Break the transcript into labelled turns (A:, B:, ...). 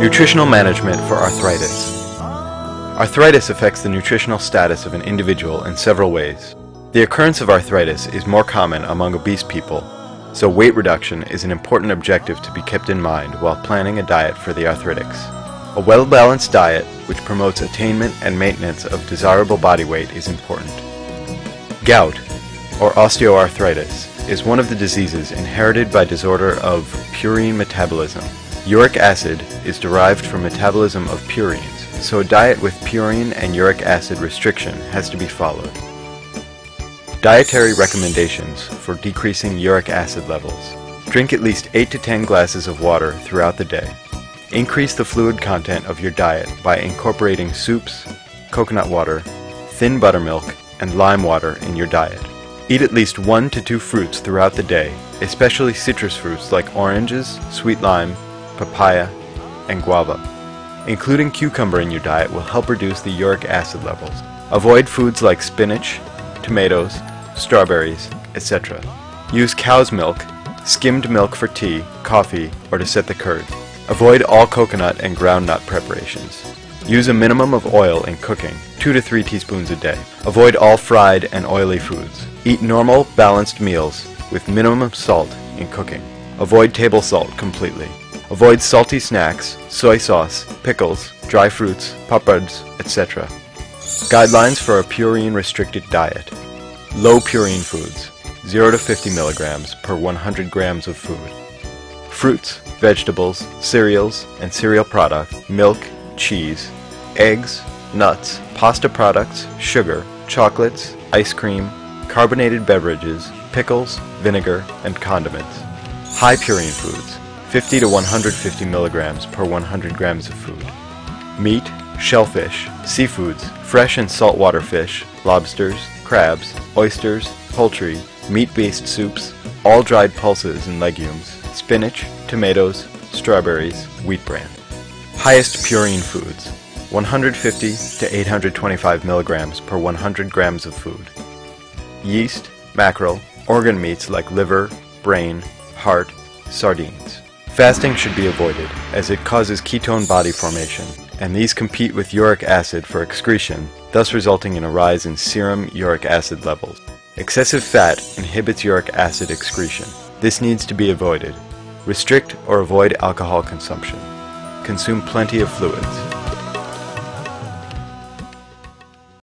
A: Nutritional management for arthritis. Arthritis affects the nutritional status of an individual in several ways. The occurrence of arthritis is more common among obese people, so weight reduction is an important objective to be kept in mind while planning a diet for the arthritics. A well-balanced diet which promotes attainment and maintenance of desirable body weight is important. Gout, or osteoarthritis, is one of the diseases inherited by disorder of purine metabolism. Uric acid is derived from metabolism of purines, so a diet with purine and uric acid restriction has to be followed. Dietary recommendations for decreasing uric acid levels. Drink at least 8 to 10 glasses of water throughout the day. Increase the fluid content of your diet by incorporating soups, coconut water, thin buttermilk, and lime water in your diet. Eat at least one to two fruits throughout the day, especially citrus fruits like oranges, sweet lime, papaya, and guava. Including cucumber in your diet will help reduce the uric acid levels. Avoid foods like spinach, tomatoes, strawberries, etc. Use cow's milk, skimmed milk for tea, coffee, or to set the curd. Avoid all coconut and ground nut preparations. Use a minimum of oil in cooking, 2 to 3 teaspoons a day. Avoid all fried and oily foods. Eat normal, balanced meals with minimum salt in cooking. Avoid table salt completely. Avoid salty snacks, soy sauce, pickles, dry fruits, papads, etc. Guidelines for a purine-restricted diet. Low purine foods, 0 to 50 milligrams per 100 grams of food. Fruits, vegetables, cereals, and cereal products, milk, cheese, eggs, nuts, pasta products, sugar, chocolates, ice cream, carbonated beverages, pickles, vinegar, and condiments. High purine foods, 50 to 150 milligrams per 100 grams of food. Meat, shellfish, seafoods, fresh and saltwater fish, lobsters, crabs, oysters, poultry, meat-based soups, all dried pulses and legumes, spinach, tomatoes, strawberries, wheat bran. Highest purine foods, 150 to 825 milligrams per 100 grams of food. Yeast, mackerel, organ meats like liver, brain, heart, sardines. Fasting should be avoided, as it causes ketone body formation, and these compete with uric acid for excretion, thus resulting in a rise in serum uric acid levels. Excessive fat inhibits uric acid excretion. This needs to be avoided. Restrict or avoid alcohol consumption. Consume plenty of fluids.